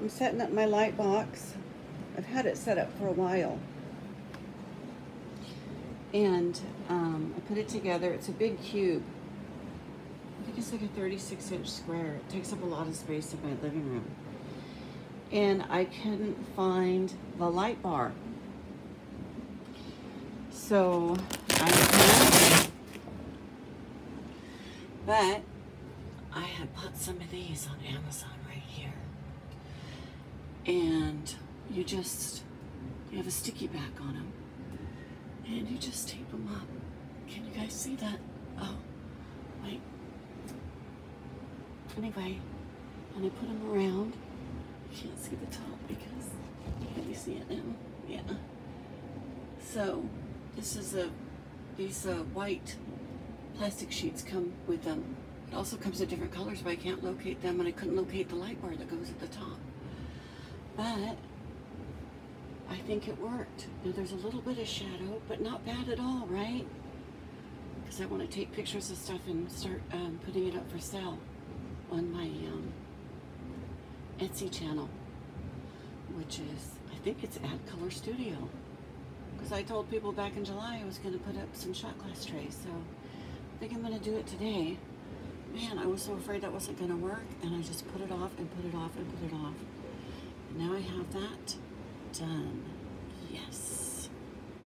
I'm setting up my light box. I've had it set up for a while. And um, I put it together. It's a big cube. I think it's like a 36 inch square. It takes up a lot of space in my living room. And I couldn't find the light bar. So I but I had put some of these on Amazon right here. And you just, you have a sticky back on them. And you just tape them up. Can you guys see that? Oh, wait. Anyway, and I put them around. You can't see the top because, can you see it now? Yeah. So, this is a, these uh, white plastic sheets come with them. It also comes in different colors, but I can't locate them, and I couldn't locate the light bar that goes at the top. But I think it worked. Now there's a little bit of shadow, but not bad at all, right? Because I want to take pictures of stuff and start um, putting it up for sale on my um, Etsy channel, which is, I think it's Add Color Studio. Because I told people back in July I was going to put up some shot glass trays, so I think I'm going to do it today. Man, I was so afraid that wasn't going to work, and I just put it off and put it off and put it off. Now I have that done.